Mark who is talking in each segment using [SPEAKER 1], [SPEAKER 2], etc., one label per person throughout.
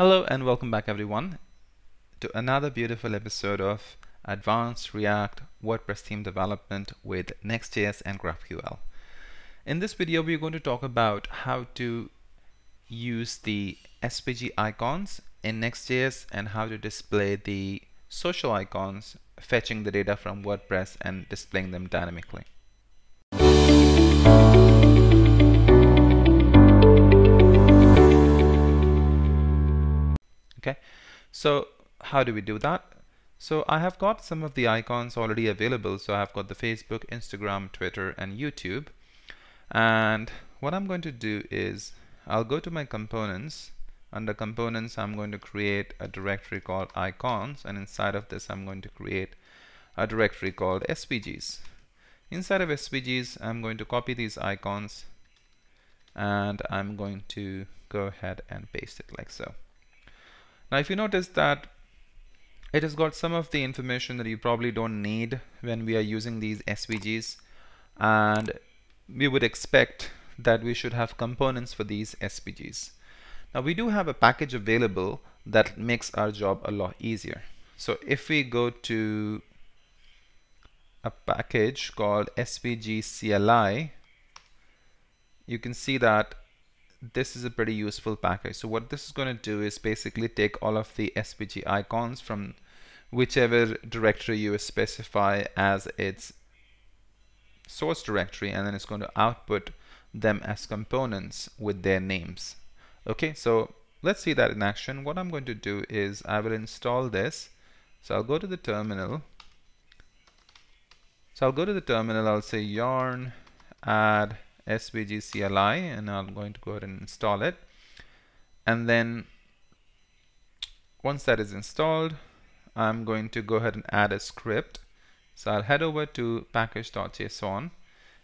[SPEAKER 1] Hello and welcome back everyone to another beautiful episode of Advanced React WordPress theme development with Next.js and GraphQL. In this video we're going to talk about how to use the SVG icons in Next.js and how to display the social icons fetching the data from WordPress and displaying them dynamically. So how do we do that? So I have got some of the icons already available. So I've got the Facebook Instagram Twitter and YouTube. And what I'm going to do is I'll go to my components. Under components I'm going to create a directory called icons. And inside of this I'm going to create a directory called SVGs inside of SVGs I'm going to copy these icons. And I'm going to go ahead and paste it like so now if you notice that it has got some of the information that you probably don't need when we are using these SVGs and we would expect that we should have components for these SVGs. Now we do have a package available that makes our job a lot easier. So if we go to a package called SVGR CLI, you can see that this is a pretty useful package. So what this is going to do is basically take all of the SVG icons from whichever directory you specify as its source directory and then it's going to output them as components with their names. Okay, so let's see that in action. What I'm going to do is I will install this. So I'll go to the terminal. So I'll go to the terminal, I'll say yarn add svgr CLI and I'm going to go ahead and install it. And then once that is installed I'm going to go ahead and add a script. So I'll head over to package.json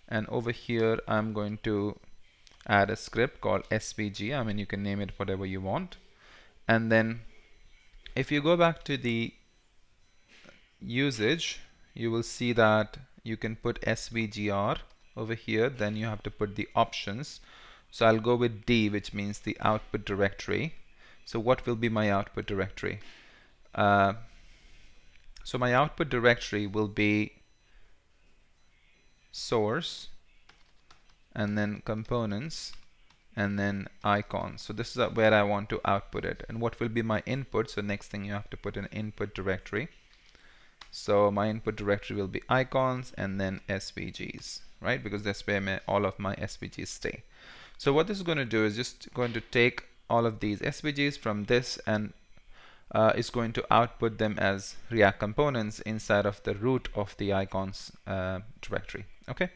[SPEAKER 1] and over here I'm going to add a script called svg I mean you can name it whatever you want. And then if you go back to the usage you will see that you can put svgr over here then you have to put the options. So I'll go with D which means the output directory. So what will be my output directory? Uh, so my output directory will be source and then components and then icons. So this is where I want to output it. And what will be my input? So next thing you have to put an input directory. So my input directory will be icons and then SVGs right? Because that's where my, all of my SVGs stay. So what this is going to do is just going to take all of these SVGs from this and uh, is going to output them as React components inside of the root of the icons uh, directory. Okay,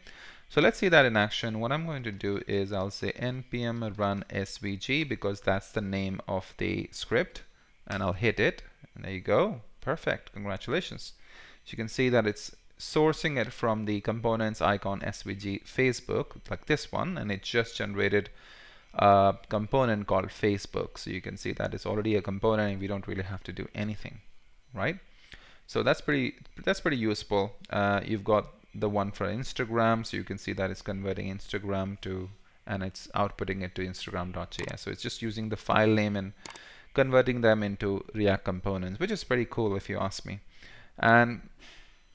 [SPEAKER 1] so let's see that in action. What I'm going to do is I'll say npm run svg because that's the name of the script and I'll hit it and there you go. Perfect. Congratulations. So you can see that it's sourcing it from the components icon SVG Facebook like this one and it just generated a component called Facebook. So you can see that it's already a component and we don't really have to do anything right? So that's pretty that's pretty useful. Uh, you've got the one for Instagram so you can see that it's converting Instagram to and it's outputting it to instagram.js so it's just using the file name and converting them into React components which is pretty cool if you ask me. And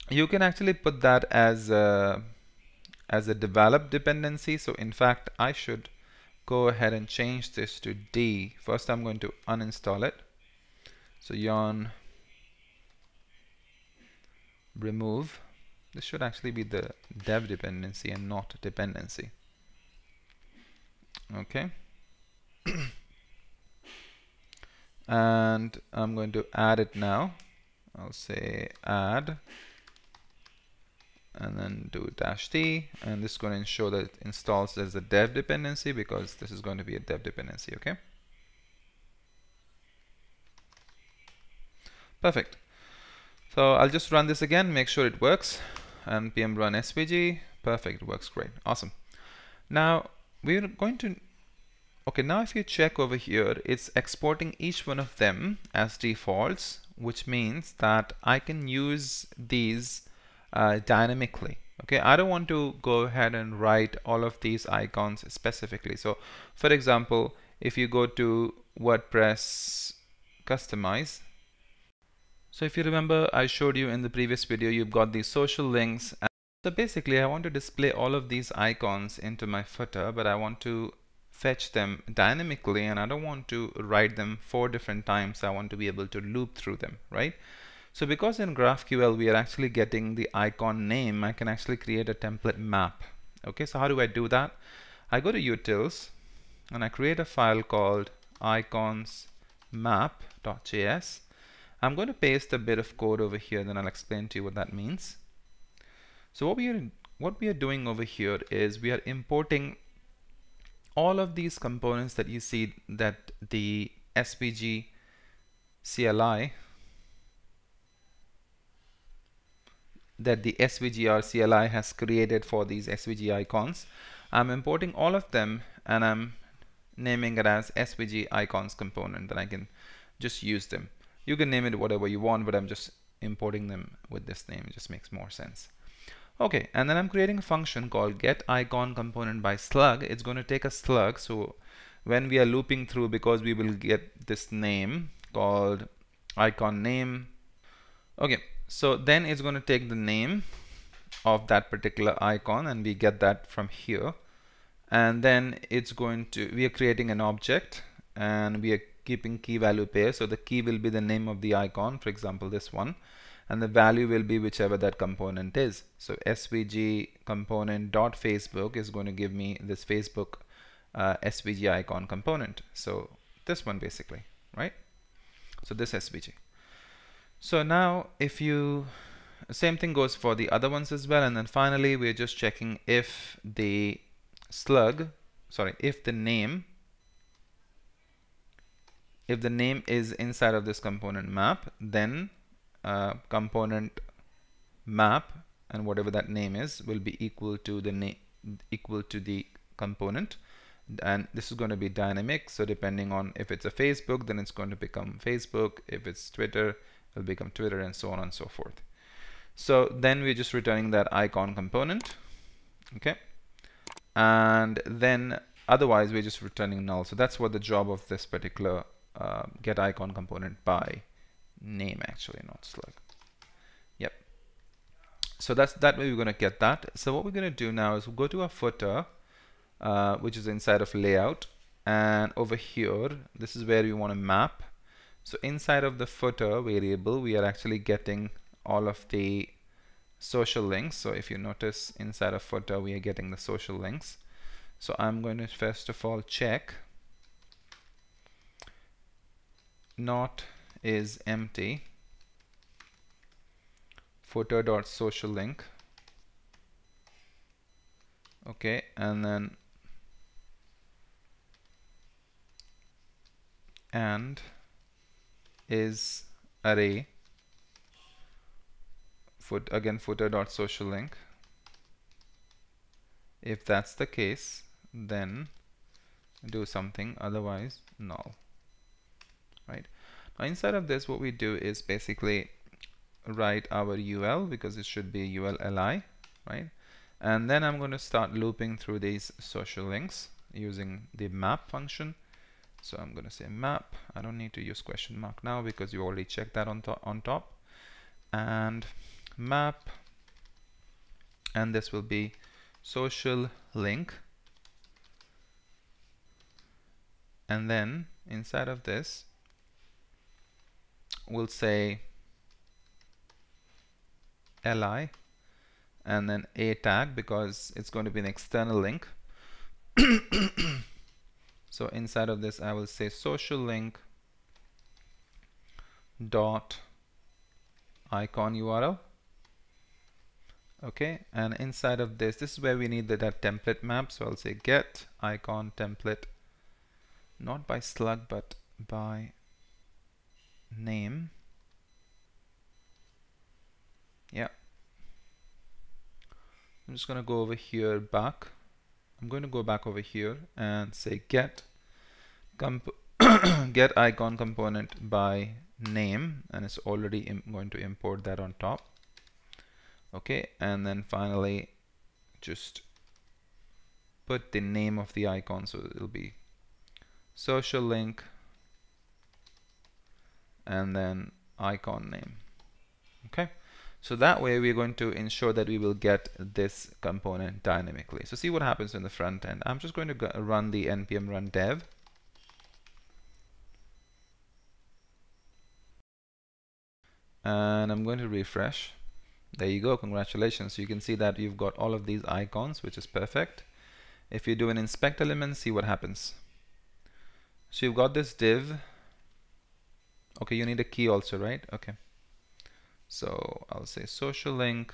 [SPEAKER 1] you can actually put that as a, as a develop dependency. So in fact I should go ahead and change this to D. First I'm going to uninstall it. So yarn remove. This should actually be the dev dependency and not dependency. Okay. And I'm going to add it now. I'll say add and then do dash d and this is going to ensure that it installs as a dev dependency because this is going to be a dev dependency okay? Perfect. So I'll just run this again make sure it works and npm run svg perfect works great. Awesome. Now we're going to okay now if you check over here it's exporting each one of them as defaults which means that I can use these uh, dynamically. Okay I don't want to go ahead and write all of these icons specifically. So for example if you go to WordPress customize so if you remember I showed you in the previous video you've got these social links. So basically I want to display all of these icons into my footer but I want to fetch them dynamically and I don't want to write them four different times. I want to be able to loop through them right so because in GraphQL we are actually getting the icon name I can actually create a template map. Okay so how do I do that? I go to utils and I create a file called icons map.js I'm going to paste a bit of code over here then I'll explain to you what that means. So what we are what we are doing over here is we are importing all of these components that you see that the SVG CLI that the SVGR CLI has created for these SVG icons. I'm importing all of them and I'm naming it as SVG icons component that I can just use them. You can name it whatever you want but I'm just importing them with this name. It just makes more sense. Okay, and then I'm creating a function called get icon component by slug. It's going to take a slug. So when we are looping through, because we will get this name called icon name. Okay, so then it's going to take the name of that particular icon and we get that from here. And then it's going to, we are creating an object and we are keeping key value pair. So the key will be the name of the icon, for example, this one and the value will be whichever that component is. So svg component dot Facebook is going to give me this Facebook uh, svg icon component. So this one basically, right? So this svg. So now if you same thing goes for the other ones as well and then finally we're just checking if the slug sorry if the name if the name is inside of this component map then uh, component map and whatever that name is will be equal to the name equal to the component. And this is going to be dynamic so depending on if it's a Facebook then it's going to become Facebook. If it's Twitter it'll become Twitter and so on and so forth. So then we're just returning that icon component okay? And then otherwise we're just returning null. So that's what the job of this particular uh, get icon component by name actually not slug. Yep. So that's that way we're going to get that. So what we're going to do now is we'll go to our footer uh, which is inside of layout. And over here this is where we want to map so inside of the footer variable we are actually getting all of the social links. So if you notice inside of footer we are getting the social links. So I'm going to first of all check. Not is empty. Footer dot social link. Okay and then and is array foot again footer dot social link. If that's the case then do something otherwise null right? Now inside of this what we do is basically write our UL because it should be UL li right? And then I'm going to start looping through these social links using the map function so I'm going to say map. I don't need to use question mark now because you already checked that on, to on top. And map and this will be social link. And then inside of this we'll say li and then a tag because it's going to be an external link so inside of this I will say social link dot icon URL okay and inside of this this is where we need the, that template map. So I'll say get icon template not by slug but by name. Yeah. I'm just gonna go over here back I'm going to go back over here and say get get icon component by name and it's already going to import that on top okay and then finally just put the name of the icon so it'll be social link and then icon name. Okay. So that way we're going to ensure that we will get this component dynamically. So see what happens in the front end. I'm just going to run the npm run dev. And I'm going to refresh. There you go, congratulations. So You can see that you've got all of these icons, which is perfect. If you do an inspect element, see what happens. So you've got this div. Okay, you need a key also, right? Okay. So I'll say social link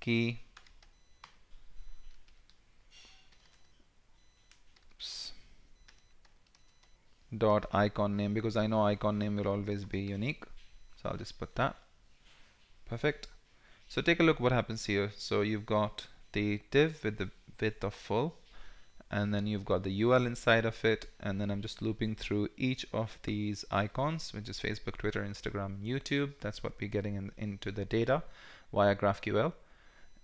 [SPEAKER 1] key dot icon name because I know icon name will always be unique. So I'll just put that. Perfect. So take a look what happens here. So you've got the div with the width of full and then you've got the UL inside of it and then I'm just looping through each of these icons which is Facebook Twitter Instagram YouTube. That's what we're getting in, into the data via GraphQL.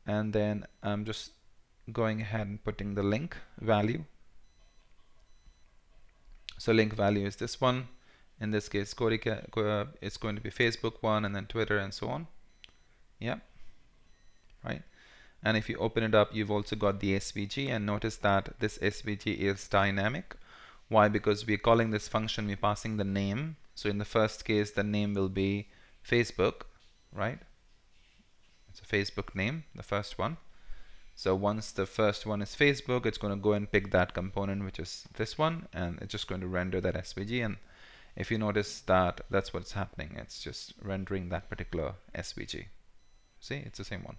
[SPEAKER 1] And then I'm just going ahead and putting the link value. So link value is this one. In this case it's going to be Facebook one and then Twitter and so on. Yeah. Right and if you open it up you've also got the SVG and notice that this SVG is dynamic. Why? Because we're calling this function we're passing the name. So in the first case the name will be Facebook right? It's a Facebook name the first one. So once the first one is Facebook it's going to go and pick that component which is this one and it's just going to render that SVG and if you notice that that's what's happening it's just rendering that particular SVG see? It's the same one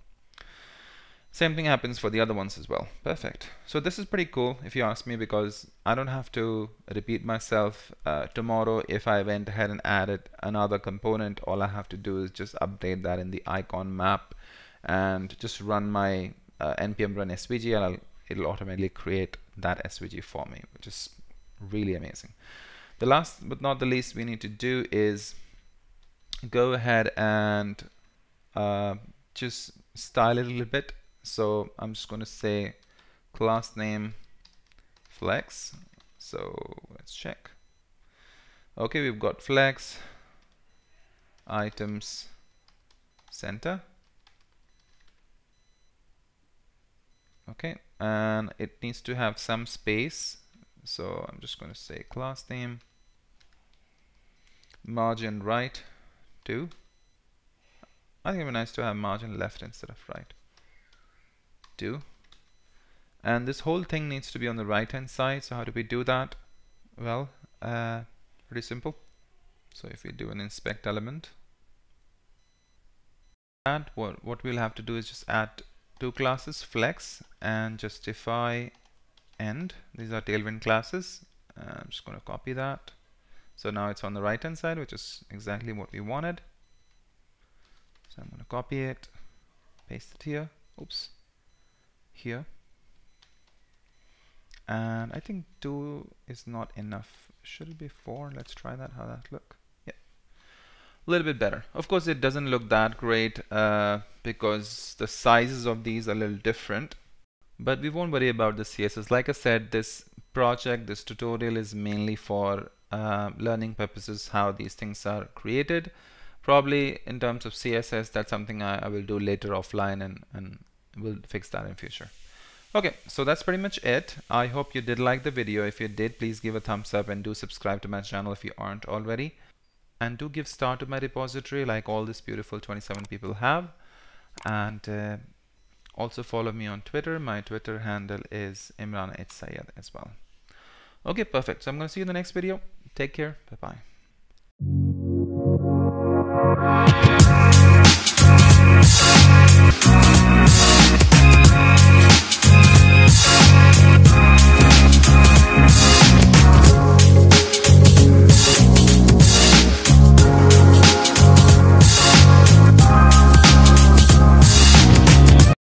[SPEAKER 1] same thing happens for the other ones as well. Perfect. So this is pretty cool if you ask me because I don't have to repeat myself uh, tomorrow if I went ahead and added another component all I have to do is just update that in the icon map and just run my uh, npm run svg and I'll, it'll automatically create that svg for me which is really amazing. The last but not the least we need to do is go ahead and uh, just style it a little bit so I'm just going to say class name flex. So let's check. Okay we've got flex items center. Okay and it needs to have some space. So I'm just going to say class name margin right 2 I think it would be nice to have margin left instead of right do. And this whole thing needs to be on the right hand side so how do we do that? Well uh, pretty simple. So if we do an inspect element and what, what we'll have to do is just add two classes flex and justify end. These are tailwind classes. Uh, I'm just going to copy that. So now it's on the right hand side which is exactly what we wanted. So I'm going to copy it paste it here. Oops here. And I think 2 is not enough. Should it be 4 let's try that how that look. Yeah. A little bit better. Of course it doesn't look that great uh, because the sizes of these are a little different. But we won't worry about the CSS like I said this project this tutorial is mainly for uh, learning purposes how these things are created. Probably in terms of CSS that's something I, I will do later offline and, and we'll fix that in future. Okay, so that's pretty much it. I hope you did like the video. If you did, please give a thumbs up and do subscribe to my channel if you aren't already. And do give star to my repository like all these beautiful 27 people have. And uh, also follow me on Twitter. My Twitter handle is Imran H. Sayed as well. Okay, perfect. So I'm going to see you in the next video. Take care. Bye-bye.